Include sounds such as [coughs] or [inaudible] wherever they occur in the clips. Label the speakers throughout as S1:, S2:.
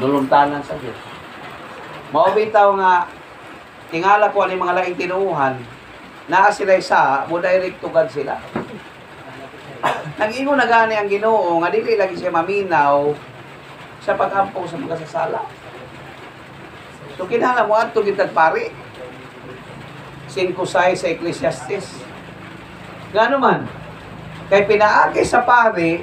S1: Duluntanan sa Dios. Mao bitaw nga tingala ko ani mga laing tinuuhan naa sila sa mo direct to God sila. [coughs] Nag-ingon na gani ang Ginoo nga dili lagi siya maminaw sa pag-ampo sa mga sasala. So kinahanglan mo adto gitag pari. 5 sa Ecclesiastes. Gano man? Kay pinaagi sa pari,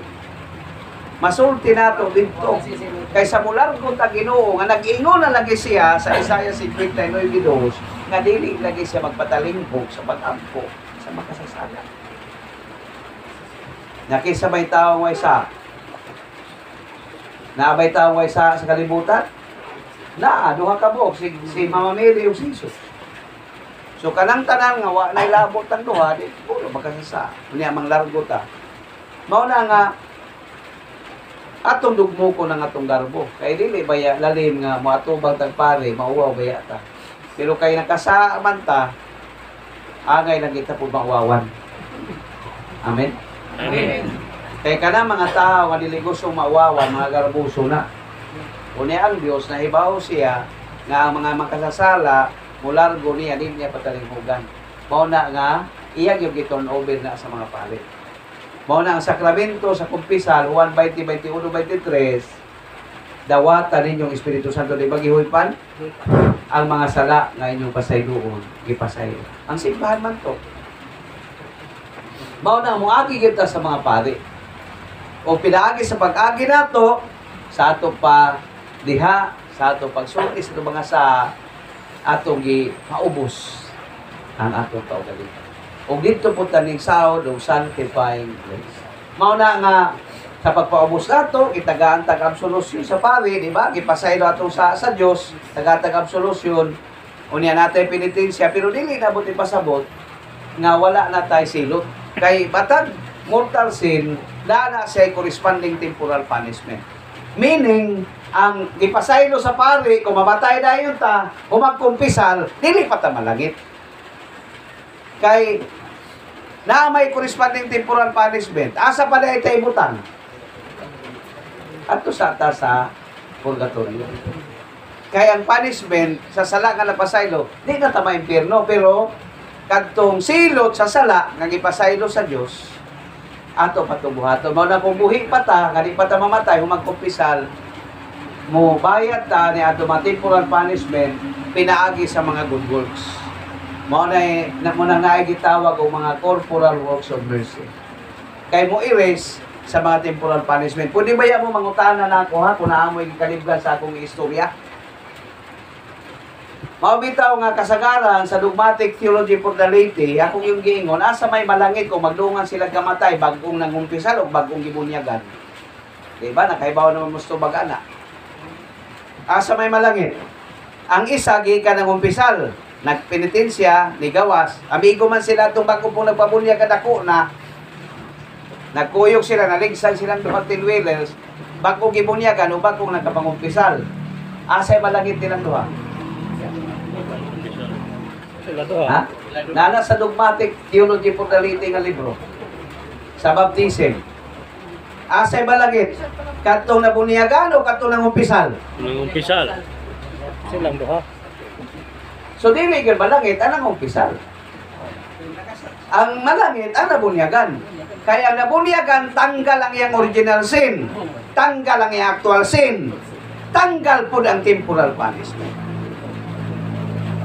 S1: masulti nato dito. Kay sa mular kung ta Ginoo nga nag-ingon na lagi siya sa Isaiah 59:2 nga dili lagi siya magpatalingkog sa pag-ampo sa makasasala. Nakisabay tao nga isa. Naabay tao nga isa sa kalibutan. Na, duha ka buok si, si Mama Mary ug si. So kanang tanan nga wa nay labot ang duha di puro makasasa. Unya mang largo ta. Mao na nga atong dugmo ko ng atong garbo. Kay dili baya lalim nga mo atubang tagpare mauwaw baya ta. Pero kay nakasaman ta angay lang kita po mauwawan. Amen.
S2: Amen.
S1: Kay kana mga tao nga dili gusto mauwawan mga garbuso na. Unya ang Dios na hibaw siya nga ang mga makasasala mulargo niya din niya patalinghugan. Mao na nga iya gyud giton over na sa mga palit. Mao na ang sakramento sa kumpisal 1 20 21 23 dawata ninyong Espiritu Santo di ba gihuipan ang mga sala nga inyong pasayloon gipasay. Ang simbahan man to. Mao na moagi kita sa mga pari. O pinaagi sa pag-agi nato sa ato pa diha sa ato pagsulti sa mga sa atong gi maubos ang atong kaugalitan. O dito po taning sahod o sanctifying grace. Mao na nga sa pagpaubos nato, itagaan tag absolusyon sa pari, di ba? Gipasaylo atong sa sa Dios, tagatag absolusyon. Unya natin penitensya pero dili na buti pasabot nga wala na tay silot. Kay batag mortal sin, na na siya corresponding temporal punishment. Meaning, ang gipasaylo sa pari, kung mamatay na yun ta, kung magkumpisal, dili pa ta malangit. Kay, na may corresponding temporal punishment, asa pa na ita ibutan? At to sa ta sa purgatorio. Kaya ang punishment sa sala nga napasaylo, di na ta maimpierno, pero kadtong silot sa sala nga gipasaylo sa Dios ato patubuhaton mao na kung buhi pa ta kani pa ta mamatay humagkumpisal mo bayad ta ni ato temporal punishment pinaagi sa mga good works mao na na mo na gitawag og mga corporal works of mercy kay mo erase sa mga temporal punishment pwede ba mo mangutana na ako ha kung naamoy kalibgan sa akong istorya Mabitaw nga kasagaran sa dogmatic theology for the laity, akong yung giingon, asa may malangit kung magdungan sila gamatay, bagong nangumpisal o bagong gibunyagan. Diba? Nakaibaw naman musto bagana. Asa may malangit. Ang isa, gikan ng umpisal, nagpenitensya, ni gawas. Amigo man sila itong bago po nagpabunyag kadako na nagkuyog sila, naligsag silang dumat wheelers, bagong gibunyagan o bagong nagkapangumpisal. Asa may malangit nilang duha. Ha? Nana sa dogmatic theology for the laity nga libro. Sa baptism. Asay balagit. Katong nabuniyagan o katong nangumpisal.
S2: Nang umpisal. Silang duha.
S1: So dili gyud balangit anang umpisal. Ang malangit ang nabunyagan. Kaya ang nabunyagan tanggal ang iyang original sin. Tanggal ang iyang actual sin. Tanggal po ang temporal punishment.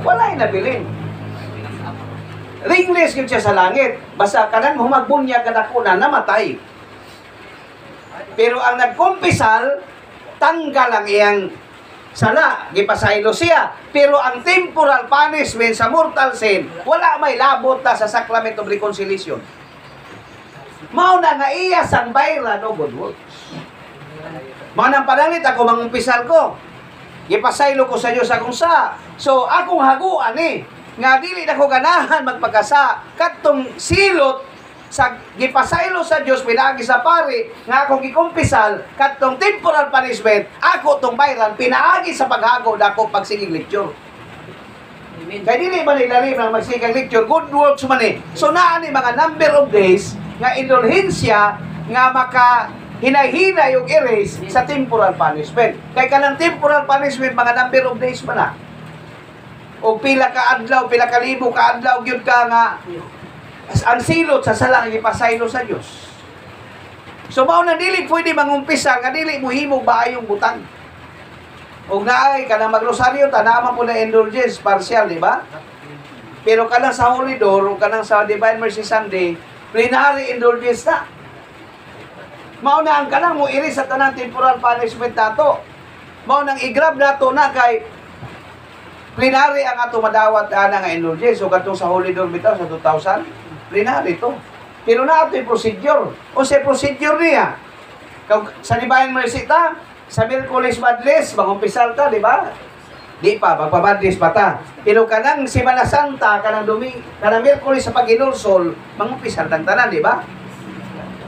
S1: Wala nabilin. Ringless yun siya sa langit. Basta kanan mo magbunyag na kuna, namatay. Pero ang nagkumpisal, tanggal ang iyang sala, gipasaylo siya. Pero ang temporal punishment sa mortal sin, wala may labot na sa sacrament of reconciliation. Mao na nga iya sang bayran o good works. Mao nang panalit ako mangumpisal ko. Gipasaylo ko sa Dios akong sa. So akong haguan ni nga dili na ko ganahan magpagkasa kadtong silot sa gipasaylo sa Dios pinagi sa pari nga akong gikumpisal kadtong temporal punishment ako tong bayran pinaagi sa paghago dako pagsigig lecture. Kay dili man ilalim ng magsigang lecture good works man eh. So naa ni mga number of days nga indulhensya nga maka hinay-hinay yung erase sa temporal punishment. Kay kanang temporal punishment, mga number of days pa na. O pila ka adlaw, pila ka libo ka adlaw, gyud ka nga ang silot sa sala ipasaylo sa Dios. So mao na dili pwede mangumpisa nga dili mo himo baayong butang. Og naay ka na magrosaryo ta naman po na indulgence partial, di ba? Pero kanang sa Holy Door, o sa Divine Mercy Sunday, plenary indulgence na. Mao na ang kanang mo iri sa tanang temporal punishment nato. Mao nang i-grab nato na kay plenary ang ato madawat ana nga indulgence. So katong sa Holy Door bitaw sa 2000, plenary to. Pero na yung procedure. O sa procedure niya, sa Divine Mercy ta, sa Miraculous Madness, mangumpisal ta, di ba? Di pa, magpabadlis pa ta. Pero kanang Semana Santa, kanang dumi, kanang Miyerkules sa Paginulsol, mangumpisal tang tanan, di ba?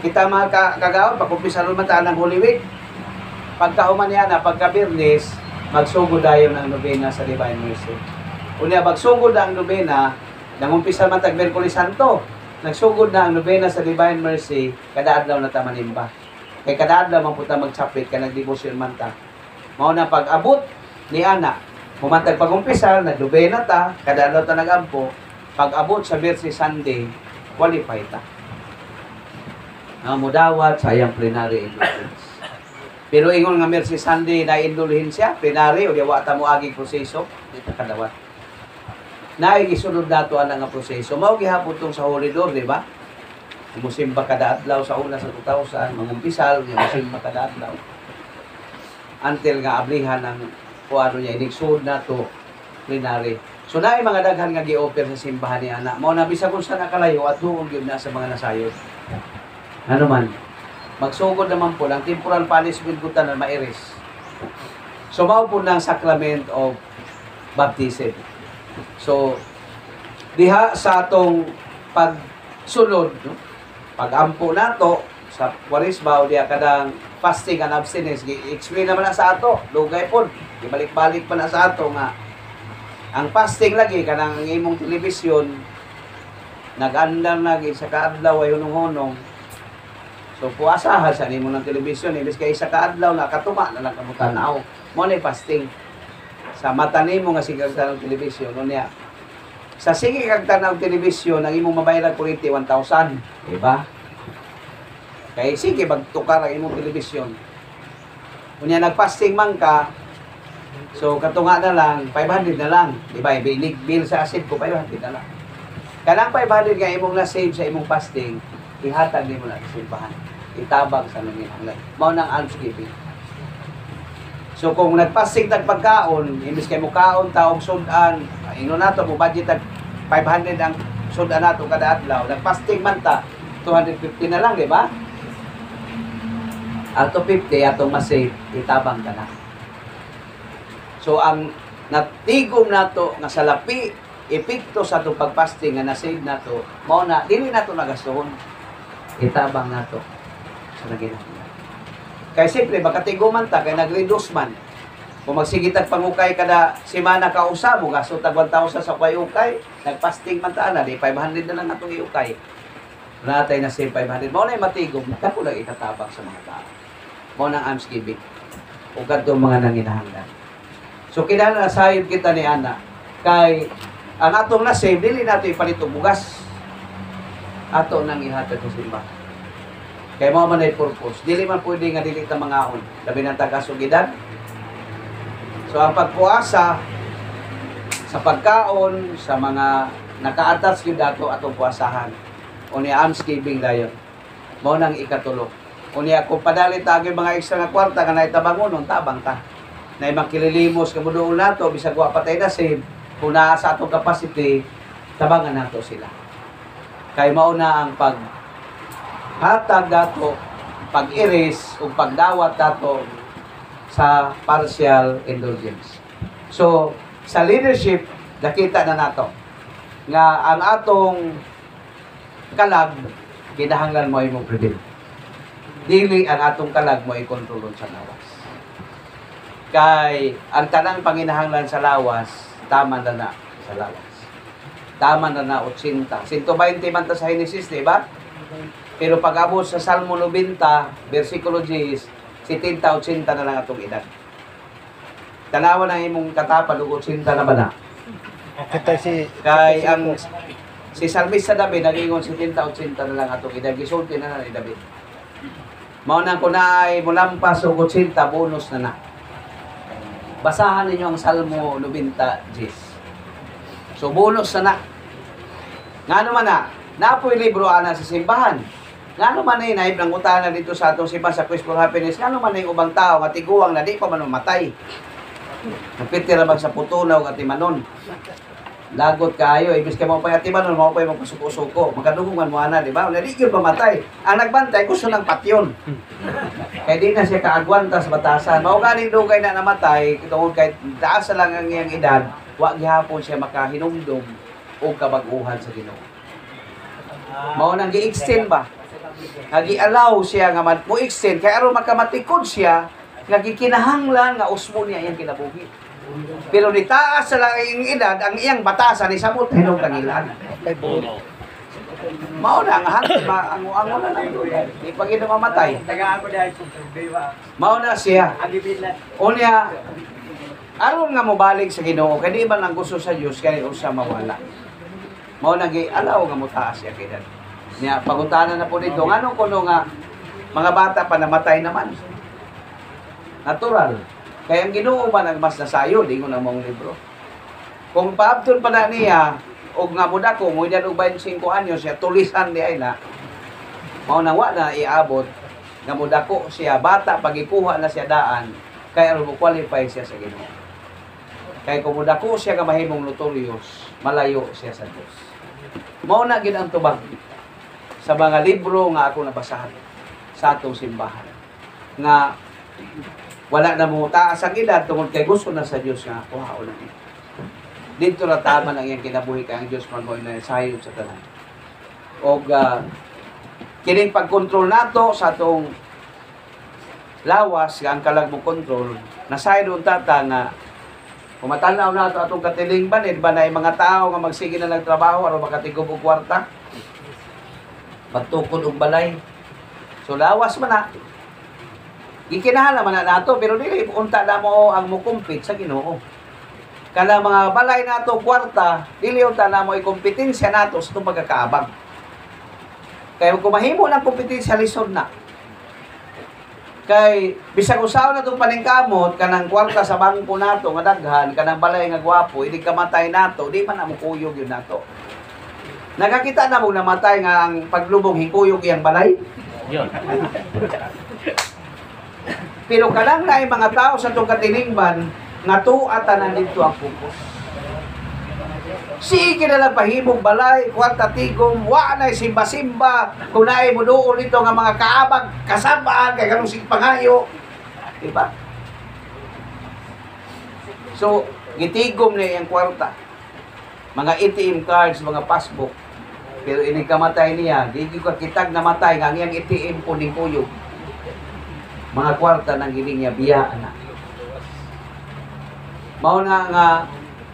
S1: Kita mga ka kagaon, pagkumpisal man ta ng Holy Week. Pagkahuman niya na, pagka Birnes, magsugod dayon ang nobena sa Divine Mercy. Unya, magsugod ang nobena, nangumpisa man tag Miyerkules Santo. Nagsugod na ang nobena sa Divine Mercy, kada adlaw na ta manimba. Kay kada adlaw man puta magchapit ka nagdebosyon man ta. Mao na pag-abot ni ana, Pumantag pag-umpisal, nagdubena ta, kada adlaw ta nag-ampo, pag-abot sa Mercy Sunday, qualify ta. Nga mudawat sa iyang plenary indulgence. Pero ingon nga Mercy Sunday na indulhensya, plenary, o diwa ta mo aging proseso, di ta kadawat. Naay gisunod nato ang nga proseso. Mao gihapon tong sa Holy Door, di ba? Musimba kada adlaw sa una sa 2000, mangumpisal, musimba kada adlaw. Until nga ablihan ng o ano niya, inigsud na to plenary. So naay mga daghan nga gi-offer sa simbahan ni ana. Mao na bisag kung sa nakalayo at tuong gyud na sa mga nasayod. Ano man, magsugod naman po lang temporal punishment ko tanan mairis. So mao po ng sacrament of baptism. So diha sa atong pagsunod, no? pag-ampo nato sa Kwarisma o diha kadang fasting and abstinence, i-explain naman na sa ato, lugay po, ibalik-balik pa na sa ato nga ang fasting lagi kanang ang imong telebisyon nag-andar lagi sa kaadlaw ay hunong-hunong. So puasahan sa nimo ng telebisyon ibis kay sa kaadlaw na katuma na lang kamo tanaw. Mo na fasting sa mata nimo nga sige kag tanaw telebisyon unya sa sige kag tanaw telebisyon ang imong mabayaran kuryente 1,000 di ba kay sige magtukar ang imong telebisyon unya nag-fasting man ka So, katunga na lang, 500 na lang. Di ba? Binig bill sa asid ko, 500 na lang. Kanang 500 nga imong na-save sa imong fasting, ihatag nimo na sa simbahan. Itabang sa langit hanglan. Mao nang almsgiving. So kung nagpasting tag pagkaon, imbis kay mo kaon taog sudan, ino nato mo budget tag 500 ang sudan nato kada adlaw. Nagpasting man ta, 250 na lang, di ba? Ato 50 atong ma-save, itabang ka na. So ang natigom nato nga salapi epekto sa itong pagpasting nga na-save nato mao na dili nato nagastuhon itabang nato sa naginahanglan kay siyempre makatiguman ta kay nag-reduce man. Kung magsigitag pangukay kada semana ka usa mo gasto tag 1,000 sa ukay ukay nagpasting man ta na di 500 na lang atong iukay natay na save 500 mao na matigom dako lang itatabang sa mga tao. Mao nang almsgiving ug kadto mga nanginahanglan. So kinahanglan sayod kita ni ana. Kay ang atong na-save dili nato ipalit og bugas. Ato nang ihatag sa simbahan. Kay mao man ay purpose. Dili man pwede nga dili ta mangaon. Labi ng taga-sugidad. So ang pagpuasa sa pagkaon sa mga naka-attach gyud dato atong puasahan. Uni almsgiving dayon. Mao nang ikatulo. Unya kung padalit agi mga extra nga kwarta nga naitabangon tabang ta na makililimos ka mo doon nato bisag wa patay na save kung sa atong capacity tabangan nato sila kay mao na ang pag hatag dato pag iris o pagdawat dato sa partial indulgence so sa leadership nakita na nato nga ang atong kalag kinahanglan mo imong prevail dili ang atong kalag mo i-control sa nawas kay ang tanang panginahanglan sa lawas, tama na na sa lawas. Tama na na 80. 120 man ta sa Genesis, di ba? Pero pag abot sa Salmo 90, versikulo 10, 70-80 na lang atong edad. Tanawa na imong katapad ug 80 na ba na?
S2: Si
S1: Kay ang si Salmista David nagingon 70-80 na lang atong edad. Gisulti na na ni David. Mao na ko na ay mulampas og 80 bonus na na. Basahan ninyo ang Salmo 90 10. So bonus na na. Ngano man na, napoy libro ana sa simbahan. Ngano man ay naib ng utana dito sa atong simbahan sa Quest for Happiness. Ngano man ay ubang tao nga tiguang na di pa man mamatay. Nagpitira bang sa putunaw at timanon. Lagot kayo, ibis ka mo pa timanon, mo pa magpasuko-suko. Magkadugungan mo ana, di ba? Wala di yun. Ang nagbantay, gusto ng patyon. Kaya di na siya kaagwanta sa batasan. Mao ganing dugay na namatay, tungod kay taas na lang ang iyang edad, wa gihapon siya makahinumdum o kabaguhan sa Ginoo. Mao nang gi-extend ba? Nagi-allow siya nga man mo extend kay aron makamatikod siya nga gikinahanglan nga usmo niya iyang kinabuhi. Pero ni taas sa lang iyang edad, ang iyang batasan ni samot hinog kangilan.
S2: kay.
S1: Mao na nga hangin ma ang ang na lang. Di pa gid mamatay.
S3: Dahil.
S1: Mao na siya.
S3: Na.
S1: Unya, aron nga mo balik sa Ginoo, kay di ba nang gusto sa Dios kay usa mawala. Mao nang alaw nga mo taas siya kay. Niya pagutanan na po dito, ngano kuno nga mga bata pa namatay naman. Natural. Kaya ang Ginoo man ang mas nasayo, di ko na mong libro. Kung paabton pa na niya, og nga muda ko, mo yan og 25 anyos, siya tulisan di ay na, mao nang wa na iabot, nga muda ko siya, bata, pagikuha na siya daan, kaya mo qualify siya sa Ginoo. Kaya kung muda ko siya nga mahimong notorious, malayo siya sa Dios. Mao na gid ang tubag sa mga libro nga ako nabasahan sa atong simbahan nga wala na mo taas ang edad tungod kay gusto na sa Dios nga kuhaon na. Dito na tama lang iyang kinabuhi kay ang Dios man mo na sayod sa tanan. Og uh, kining pagkontrol nato sa atong lawas nga ang kalag mo control nasayod tata nga Kumatanaw na ito atong katiling banid ba na mga tao nga magsige na nagtrabaho aron makatigup og kwarta. Magtukod og balay. So lawas man na. Gikinahala man na nato pero dili unta na mo ang mukumpit sa Ginoo. Kana mga balay nato kwarta, dili unta na mo ikompetensya nato sa itong pagkakaabag. Kaya kung mahimo ng kompetensya lisod na. Kay bisag usaw na itong paningkamot kanang kwarta sa bangko nato nga daghan kanang balay nga gwapo idi kamatay nato di man na mo kuyog yun nato. Nakakita na mo namatay nga ang paglubong hikuyog iyang balay.
S2: Yun.
S1: Pero kanang na mga tao sa itong katiningban nga tuata na dito ang pupos. Sige na lang pahimog balay, kwarta tigom, wa na simba-simba, kung naay mo doon nito nga mga kaabag, kasabaan, kay kanong sige pangayo. Diba? So, gitigom na yung kwarta. Mga ATM cards, mga passbook. Pero inikamatay niya, di ko kitag namatay, nga ang iyang ATM po ni Kuyog. Mga kwarta ng giling niya, biyaan na. Mao na nga,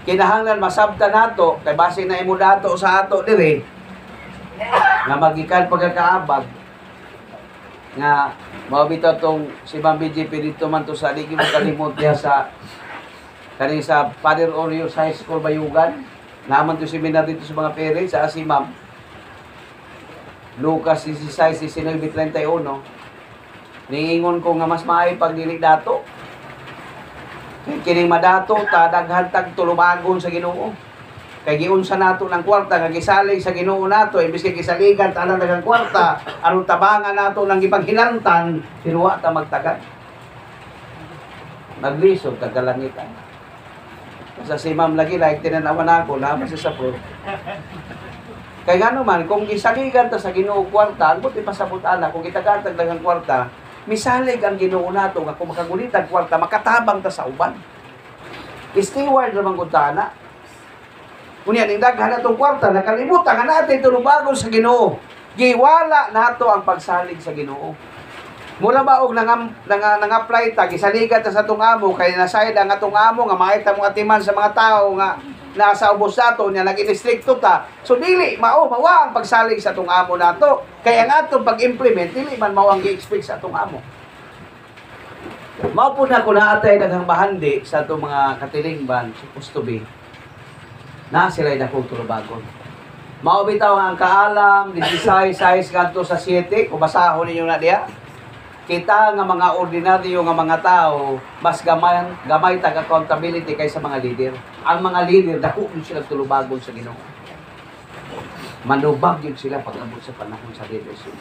S1: kinahanglan masabta nato kay base na imo dato sa ato dire nga magikan pagkakaabag. Nga mao bitaw tong si Ma'am BJP dito man to sa di mo kalimot diha sa kani sa Father Orios High School Bayugan. Naman to seminar dito sa mga parents sa si Ma'am Lucas 16, 19, 31 Ningingon ko nga mas maay pag dili dato Kay kining madato ta daghan tag tulumagon sa Ginoo. Kay giunsa nato ng kwarta nga gisalig sa Ginoo nato imbis kay gisaligan ta lang daghang kwarta aron tabangan nato ng ipaghinantan sinuwa ta magtagad. Naglisod kag kalangitan. Sa si Ma'am lagi like tinanawan ako na sa pro. Kay ngano man kung gisaligan ta sa Ginoo kwarta, ang buti pasabot ana kung gitagatag daghang kwarta, misalig ang Ginoo nato nga kung makagulitan kwarta makatabang ta sa uban. Steward naman gud ta. Unya ning daghan atong kwarta nakalimutan nga natin tulubagon sa Ginoo. Giwala nato ang pagsalig sa Ginoo. Mula ba og nang nang nang-apply ta gisaligan ta sa atong amo kay nasayad ang atong amo nga makita mo atiman sa mga tao nga nasa ubos nato nya nag-instricto ta. So dili mao mawa ang pagsalig sa atong amo nato. Kaya nga atong pag-implement dili man mao ang gi-expect sa atong amo. Mao po na ko naatay daghang bahandi sa atong mga katilingban supposed to be na sila na bagon. Mao bitaw ang kaalam, 16 size kadto sa 7, kung basahon ninyo na diha. Kita nga mga ordinaryo nga mga tao, mas gamay gamay tag accountability kaysa mga leader. Ang mga leader dako gyud sila tulubagon sa Ginoo. Manubag yun sila pag abot sa panahon sa leadership.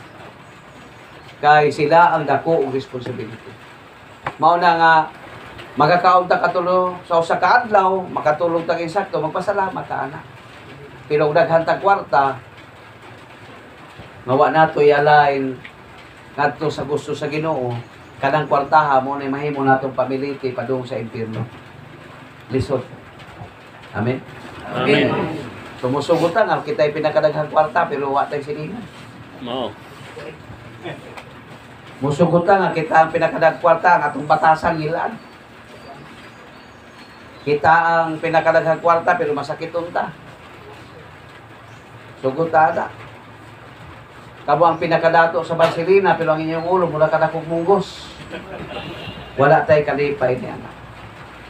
S1: Kay sila ang dako og responsibility. Mao na nga magkakaunta ka tulo sa usa ka adlaw, makatulog tag insakto, magpasalamat ka ana. Pero daghan tag kwarta, mawa nato i-align ngadto sa gusto sa Ginoo, kanang kwartaha mo na mahimo natong pamiliti padung sa impierno. Lisod. Amen.
S4: Amen.
S1: Sumusugutan nga kita'y pinakadaghang kwarta pero wa tay siningan.
S4: Mao.
S1: Musugutan nga kita ang pinakadaghang kwarta ang atong batasan ngilaan. Kita ang pinakadaghang kwarta pero masakit unta. Sugutada. Kamo ang pinakadato sa Barcelona pero ang inyong ulo mula ka na munggos. Wala tay kalipay niya na.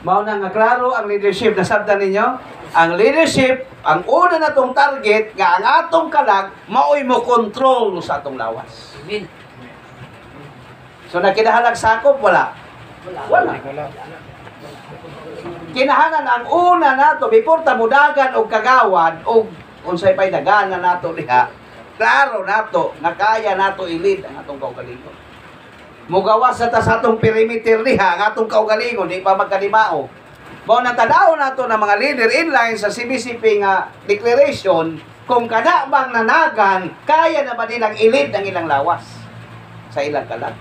S1: Mao na nga klaro ang leadership nasabtan ninyo. Ang leadership, ang una na tong target nga ang atong kalag maoy mo control sa atong lawas.
S3: Amen.
S1: So nakinahalag sakop wala. Wala.
S2: Wala.
S1: Kinahanan ang una nato before ta mudagan og kagawad og unsay pay dagana nato diha. Klaro nato nga kaya nato ilid ang atong kaugalingon. Mugawas sa ta sa atong perimeter diha ang atong kaugalingon di pa magkalimao. Mao nang tanaw nato ng mga leader inline sa CBCP nga declaration kung kada bang nanagan kaya na ba nilang ilid ang ilang lawas sa ilang kalag.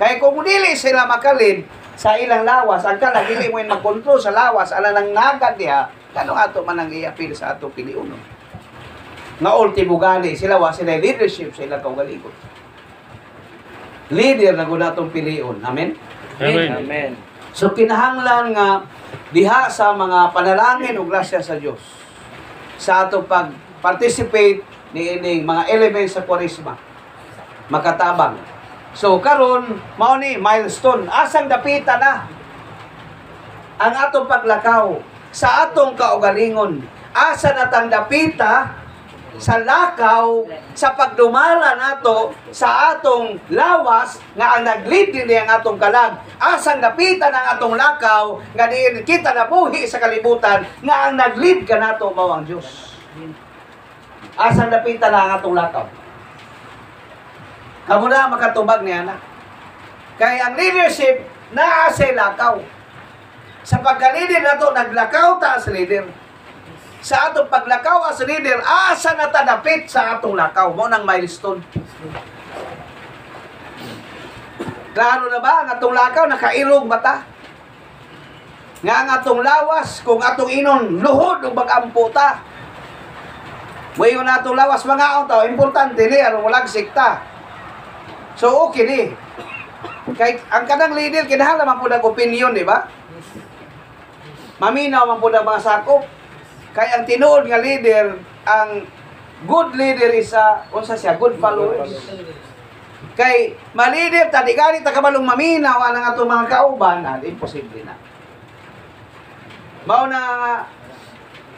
S1: Kaya kung dili sila makalid sa ilang lawas, ang kalag dili mo magkontrol sa lawas, ala nang nagad diha, kano ato man ang i-appeal sa ato piliuno. Nga ultimo gali, sila wa sila leadership sa ilang kaugalingon. Leader na gud atong piliun. Amen?
S4: Amen.
S3: Amen.
S1: So kinahanglan nga diha sa mga panalangin ug grasya sa Dios sa ato pag participate ni ining mga elements sa kwarisma makatabang. So karon mao ni milestone asang dapita na ang atong paglakaw sa atong kaugalingon. Asa natang dapita sa lakaw sa pagdumala nato sa atong lawas nga ang naglead din ang atong kalag. Asang dapitan ang atong lakaw nga diin kita nabuhi sa kalibutan nga ang naglead ka nato mao ang Dios asang dapitan na ang atong lakaw. Kamo na makatubag niya na kay ang leadership naa sa lakaw. Sa pagka-leader nato naglakaw ta sa leader sa atong paglakaw as leader, asa na tadapit sa atong lakaw. Mo nang milestone. Klaro na ba ang atong lakaw nakailog bata? Nga ang atong lawas kung atong inon luhod ug bagampo ta. Wayo na atong lawas mga tao importante ni aron walang sikta. So okay ni. Kay ang kanang leader kinahanglan man pud ang opinion, di ba? Maminaw man pud ang mga sakop. Kay ang tinuod nga leader, ang good leader is a, unsa siya, good followers. Kay ma-leader ta di gani ta kabalong maminaw ang atong mga kauban, ah, imposible na. Mao na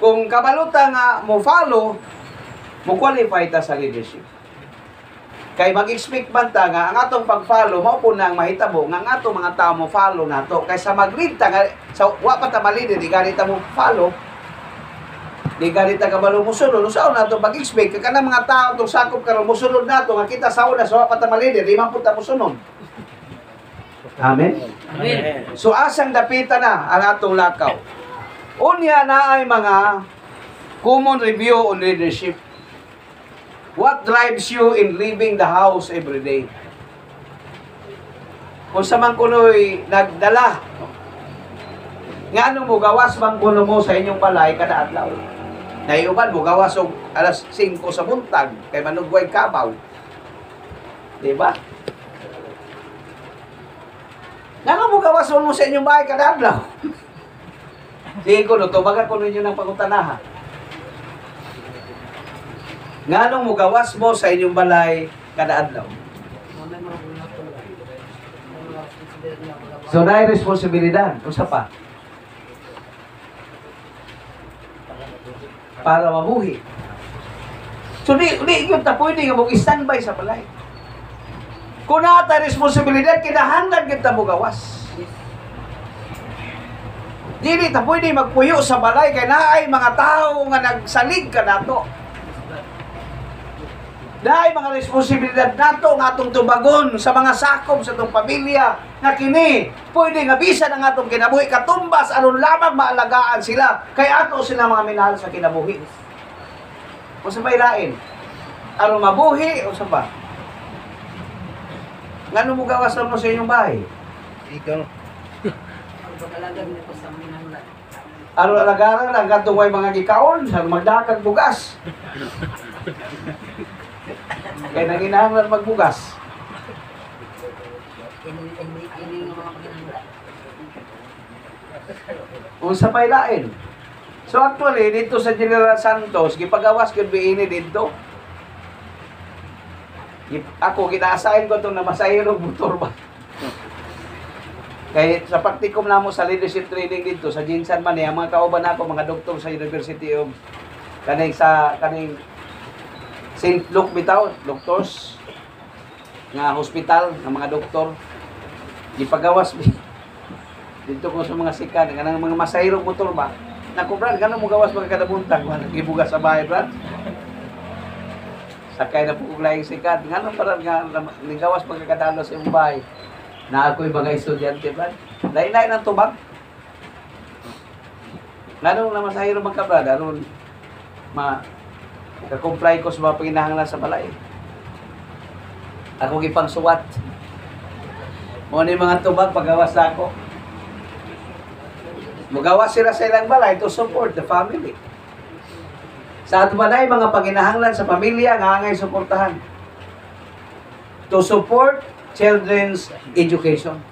S1: kung kabaluta nga mo follow, mo qualify ta sa leadership. Kay mag-expect man ta nga ang atong pag-follow mao po nang mahitabo nga ang atong mga tao mo follow nato kaysa mag-lead ta nga sa wa pa ta ma-leader di gani ta mo follow Di ka balo mo sunod. Sa una to pag-expect ka ng mga tao tong sakop karon mo sunod nato nga kita sa una sa wa pa ta malidi di man pud ta mo sunod. Amen.
S3: Amen.
S1: So asang dapita na ang atong lakaw. Unya na ay mga common review on leadership. What drives you in leaving the house every day? Kung sa man kuno'y nagdala, nga mo gawas bang kuno mo sa inyong balay kada adlaw? Naiuban mo gawas og alas 5 sa buntag kay manugway kabaw. Di ba? Nga mo gawas mo sa inyong bahay kada adlaw? [laughs] Sige ko, tumaga ko ninyo ng pangutanaha. Nganong mo gawas mo sa inyong balay kada adlaw? So, na responsibilidad. Usa pa. Para mabuhi. So, di, di yun ta pwede nga mong standby sa balay. Kung nata responsibilidad, kinahanglan kita mo gawas. Dili ta pwede magpuyo sa balay kay naay mga tao nga nagsalig ka nato. Naay mga responsibilidad nato nga atong tubagon sa mga sakom sa atong pamilya nga kini pwede nga bisan ang atong kinabuhi katumbas aron lamang maalagaan sila kay ato sila mga minahal sa kinabuhi. O sa lain? Aron mabuhi o sa ba? Ngano mo gawas mo sa inyong bahay?
S2: Ikaw.
S1: Aron alagaran ang katong way mga gikaon sa magdakag bugas. [laughs] Kaya nanginahanglan magbugas. Unsa pay lain? So actually dito sa General Santos gipagawas gyud biini dito. Ako ginaasahin ko itong namasahiro motor ba. Kaya sa praktikum namo sa leadership training dito sa Jinsan man eh, mga kauban ako mga doktor sa University of kaning sa kaning St. Luke bitaw, doctors nga hospital ng mga doktor. Gipagawas [laughs] dito ko sa mga sikat kanang mga masahiro motor ba? Naku brad, ganun mo gawas mga kada buntag [laughs] wala gibugas sa bahay brad. Sakay na po kong laing sikat ganun brad nga nigawas mga kadalo sa iyong bahay. Na ako'y mga estudyante brad. Lain-lain ang tubag. Ganun na masahiro mga brad aron ma kakomply ko sa mga panginahanglan sa balay ako gipang suwat mo ni mga tubag pagawas ako Mugawas sila sa ilang balay to support the family. Sa ato balay, mga panginahanglan sa pamilya nga angay suportahan. To support children's education.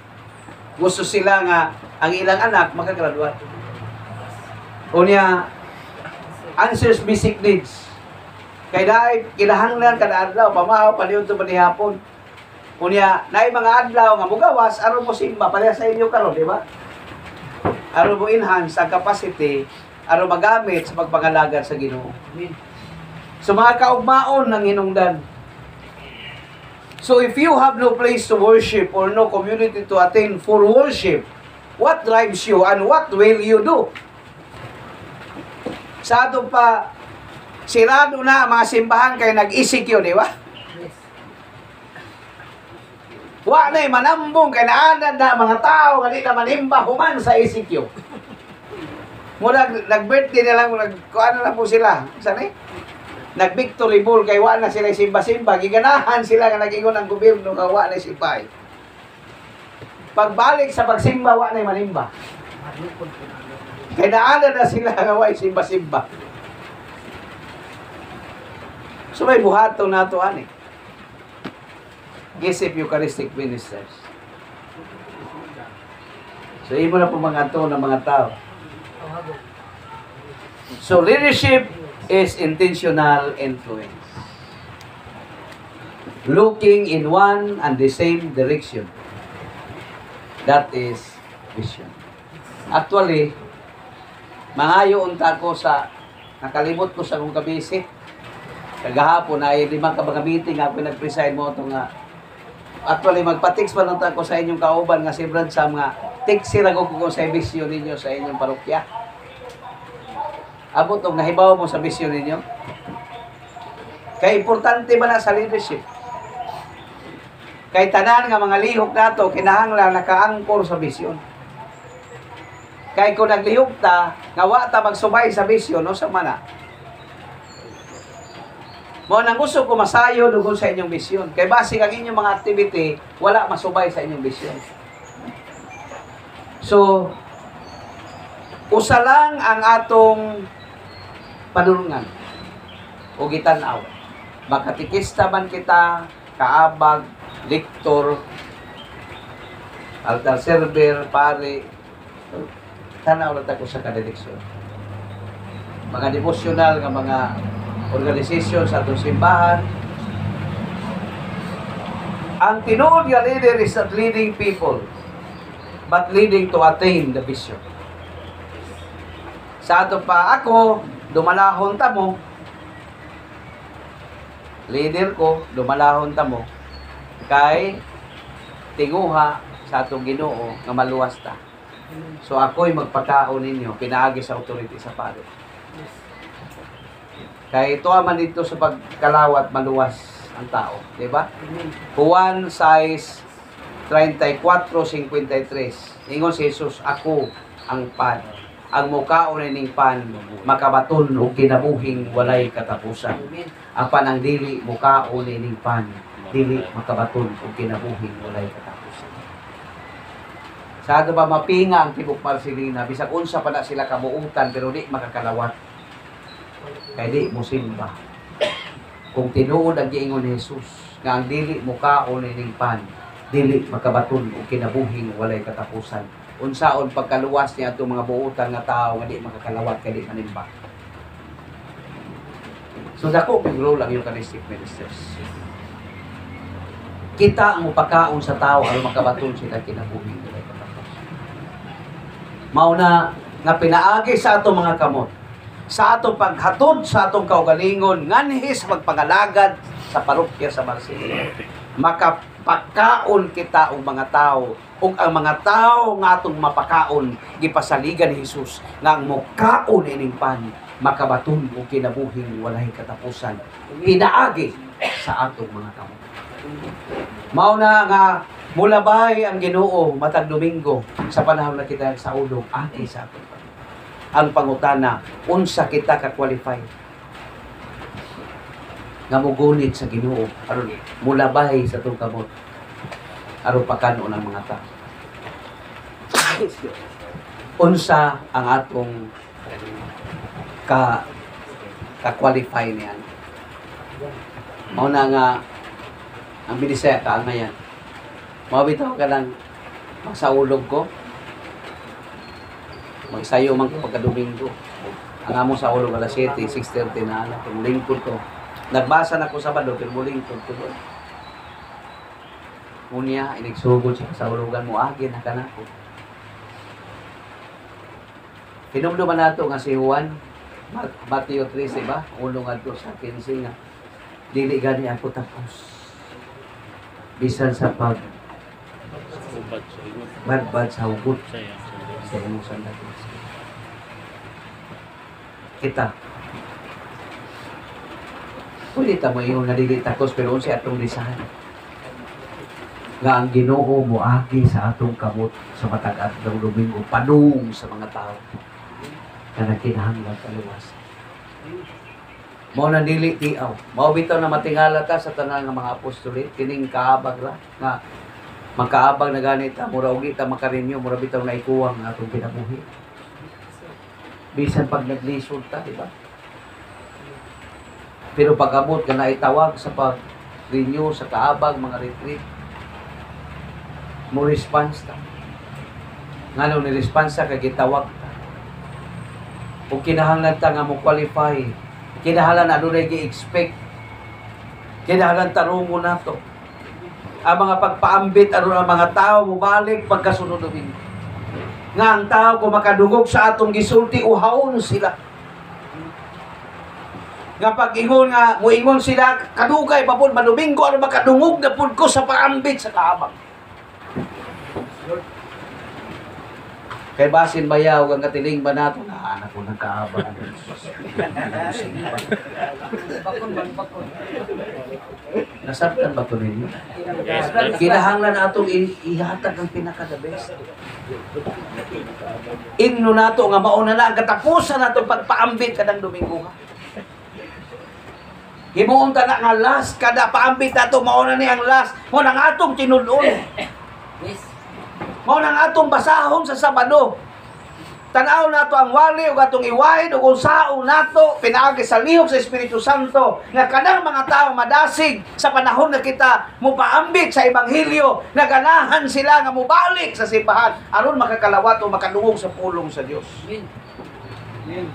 S1: Gusto sila nga ang ilang anak makagraduate. Unya, answers basic needs. Kay dahil kinahanglan kada adlaw, pamahaw, paliyon to hapon. Unya, naay mga adlaw nga mugawas, aron mo simba, pareha sa inyo karon, di ba? aron mo enhance ang capacity aron magamit sa pagpangalaga sa Ginoo. So mga kaugmaon ng hinungdan. So if you have no place to worship or no community to attend for worship, what drives you and what will you do? Sa ato pa, sirado na ang mga simbahan kay yun, di ba? Wa na manambong kay naanad na mga tao nga di na manimba human sa ECQ. Mula nag-birthday na lang nag kuano na po sila. Saan eh? Nag-victory ball kay wa na sila simba-simba, giganahan sila nga nag-ingon gobyerno nga wa na simpay. Pagbalik sa pagsimba wa na manimba. Kay naanad na sila nga wa simba-simba. So may buhaton nato ani. Gisip Eucharistic Ministers. So, imo na po mga to ng mga tao. So, leadership is intentional influence. Looking in one and the same direction. That is vision. Actually, mangayo unta ko sa nakalimot ko sa kong kabisi. Kagahapon ay limang kabang meeting ako nag-preside mo ito nga Actually, magpa-text pa lang ko sa inyong kauban nga si Brad Sam nga text sila ko kung sa bisyo ninyo sa inyong parokya. Abot og nahibaw mo sa bisyo ninyo. Kay importante ba na sa leadership? Kay tanan nga mga lihok nato kinahanglan nakaangkor sa bisyon. Kay kung naglihok ta, nga wa ta magsubay sa bisyon, no sa mana. Mo nang gusto ko masayo dugon sa inyong bisyon. Kay base ang inyong mga activity, wala masubay sa inyong bisyon. So, usa lang ang atong panulungan o gitanaw. Makatikista man kita, kaabag, liktor, altar server, pare, tanaw lang ko sa kadireksyon. Mga devotional nga mga organisasyon sa atong simbahan. Ang tinuod nga leader is not leading people, but leading to attain the vision. Sa ato pa ako, dumalahon ta mo, leader ko, dumalahon ta mo, kay tinguha sa atong ginoo nga maluwas ta. So ako'y magpakaon ninyo, pinaagi sa authority sa pare. Kay ito man dito sa pagkalawat maluwas ang tao, di ba? Juan 6 34:53. Ingon si Jesus, ako ang pan. Ang mukaon ning pan makabaton og kinabuhing walay katapusan. Apan ang dili mukaon ning pan dili makabaton og kinabuhing walay katapusan. Sa ba mapinga ang tibok Marcelina, bisag unsa pa na sila kabuutan pero di makakalawat. Kay di mo simba. Kung tinuod ang giingon ni Jesus, nga ang dili mukaon ning pan, dili makabaton og kinabuhing walay katapusan. Unsaon pagkaluwas niya atong mga buutan nga tao nga di makakalawat kay di manimba. So dako big role ang Eucharistic ministers. Kita ang mupakaon sa tao aron makabaton sila kinabuhing walay katapusan. Mao na nga pinaagi sa atong mga kamot sa atong paghatod sa atong kaugalingon nganhi sa pagpangalagad sa parokya sa Marcelina makapakaon kita og mga tao ug ang mga tao nga atong mapakaon gipasaligan ni Hesus nga ang mukaon ining pan makabaton og kinabuhing walay katapusan. Pinaagi sa atong mga kamot mao na nga mulabay ang Ginoo matag Domingo sa panahon na kita sa ulog ati sa atong ang pangutana unsa kita ka qualify? Nga mugunit sa Ginoo aron mulabay sa tong kamot. Aron pakanon ang mga tao unsa ang atong ka ka qualify niyan? Mao na nga ang binisaya ka ngayon mabitaw ka lang magsaulog ko magsayo man ko pagka Domingo. Ang amo sa ulog alas 7, 6.30 na anak. Yung lingkod ko. Nagbasa na ko Sabado, pero mo lingkod ko doon. Unya, inigsugod siya sa ulugan mo, agin na ka na ko. Hinumduman nato nga si Juan, Ma- Mateo 13 ba? Ulong ato sa 15 nga. Dili gani ako tapos. Bisan sa pag
S2: Ubat sa igon.
S1: badbad sa hugot. Sa imong sandali. Kita. Pwede ta mo yung nadili takos pero unsa atong lisahan. Nga ang Ginoo mo agi sa atong kamot sa matag adlaw Domingo padung sa mga tao. Kana kinahanglan kaluwas. Mao na dili tiaw. Mao bitaw na matingala ka sa tanan nga mga apostol kining kaabag ra nga magkaabag na ganit ta mura ugi ta makarinyo mura bitaw na ikuwang ang atong kinabuhi bisan pag naglisod ta di ba? Pero pag abot ka na itawag sa pag renew sa kaabag mga retreat mo response ta. Ngano ni response kay gitawag ta. Ug kinahanglan ta nga mo qualify kinahanglan ano na gi-expect? Kinahanglan tarungo nato ang mga pagpaambit aron ang mga tao mubalik pagkasunod Domingo. Nga ang tao kung makadungog sa atong gisulti uhaon sila. Nga pag ingon nga muingon sila kadugay pa pud madomingo aron makadungog na pud ko sa paambit sa kaabang. Kay basin bayaw ang katiling ba nato na anak ko nagkaabang. [laughs]
S3: Bakon, bakon, bakon.
S1: Nasabtan ba to ninyo?
S2: Yes,
S1: Kinahanglan atong ihatag ang pinaka the best. Ingno nato nga mauna na ang katapusan nato pagpaambit kadang Domingo ha. Himuon ta na nga last kada paambit nato mauna ni ang last. Mo nang atong tinudon.
S3: Yes.
S1: Mao nang atong basahon sa Sabado. Tanaw nato ang wali ug atong iwaid ug unsao nato pinaagi sa lihok sa Espiritu Santo nga kanang mga tao madasig sa panahon nga kita mupaambit sa ebanghelyo nga ganahan sila nga mubalik sa simbahan aron makakalawat o makadungog sa pulong sa Dios.
S3: Amen.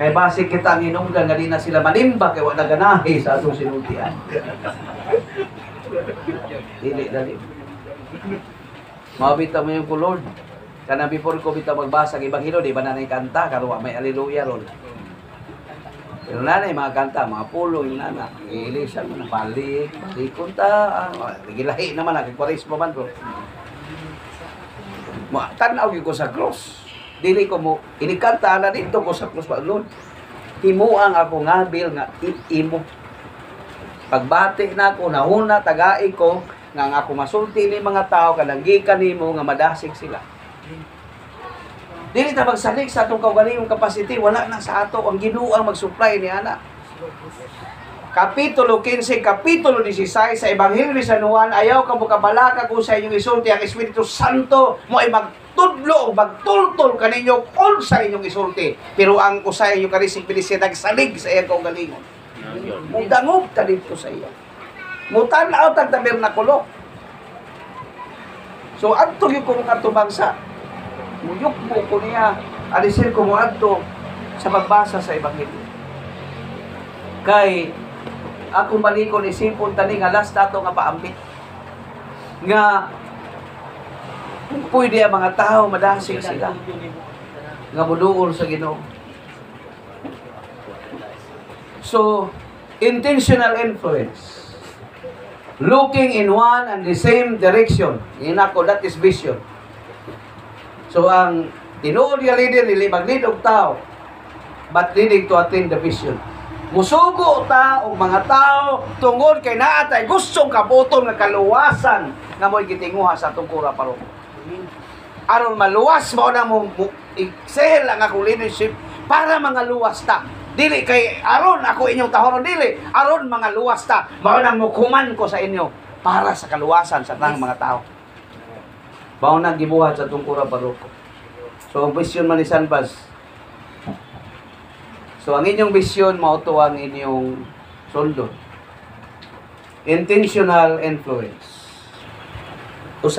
S1: Kay base kita ang inunggan nga di na sila manimba kay wala ganahi sa atong sinultian. [laughs] Dili dali. Mabita mo yung kulod. Kana before ko bitaw magbasa ng ebanghelyo di ba na kanta karon may haleluya ron. Pero nanay mga kanta, mga pulo yung nana. Iilisan mo na balik, balikon ta. Ah, gilahi naman na, kay mo man ko. Tanaw ko sa cross. Dili ko mo, inikanta na dito ko sa cross Lord. Himuang ako nga i- imo. Pagbati na ako, nahuna, tagai ko, nga nga ako masulti ni mga tao, kanang gikan nimo nga madasig sila. Dili ta magsalig sa atong kaugalingong capacity, wala na sa ato ang Ginoo ang mag-supply ni ana. Kapitulo 15, Kapitulo 16 sa Ebanghelyo ni San Juan, ayaw ka mo kabalaka kung sa inyong isulti ang Espiritu Santo mo ay magtudlo o magtultol kaninyo kung sa inyong isulti. Pero ang usay inyo karising pinisya nagsalig sa iyang kaugalingon. Mudangob ka dito sa iya. Mutanaw tag tabernakulo. So adto yung kung ato bangsa. Muyok mo ko niya. Alisir ko mo adto sa pagbasa sa Ebanghelyo. Kay akong balikon isipon tani nga last dato nga paambit. Nga kung pwede ang mga tao madasig sila nga muduol sa Ginoo. So, intentional influence. Looking in one and the same direction. Inako, that is vision. So, ang tinuod nga leader, dili mag-lead og tao, but leading to attain the vision. Musugo ta og mga tao tungod kay naa tay gustong kabuton nga kaluwasan nga mo'y gitinguha sa atong kura parok. Aron maluwas mo na mo, mo excel ang akong leadership para mga luwas ta. Dili kay aron ako inyong tahoron dili, aron mga luwas ta. Mao nang mukuman ko sa inyo para sa kaluwasan sa tanang mga tao. Mao nang gibuhat sa tungkura paroko. So ang vision man ni Sanbas. So ang inyong vision mao ang inyong sundo. Intentional influence. Usa